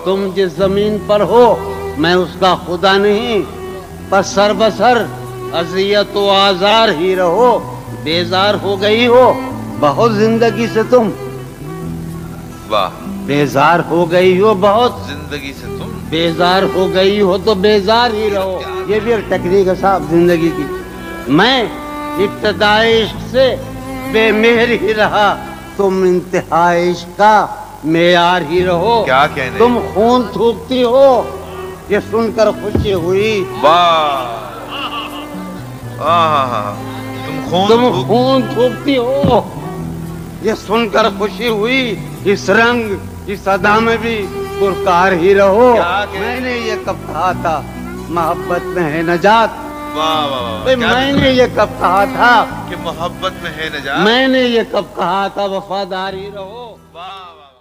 तुम जिस ज़मीन पर हो मैं उसका खुदा नहीं पर सरबसर अजियत व आजार ही रहो बेजार हो गई हो बहुत ज़िंदगी से तुम। वाह। बेजार हो गई हो बहुत। ज़िंदगी से तुम? बेजार हो गई हो तो बेजार ही रहो। ये भी एक टेक्निक है साहब ज़िंदगी की। मैं इब्तदा इश्क से बेमेहर ही रहा। तुम इंतहाइश का मेयार ही रहो। क्या कहने? तुम खून थूकती हो। ये सुनकर खुशी हुई। वाह। तुम खून तुम खून थूकती हो। ये सुनकर खुशी हुई। इस रंग इस अदा में भी पुरकार ही रहो। मैंने ये कब कहा था? मोहब्बत में है नजात। वाह वाह मैंने ये कब कहा था? कि मोहब्बत में है नजात। मैंने ये कब कहा था? वफादारी रहो। वाह वाह।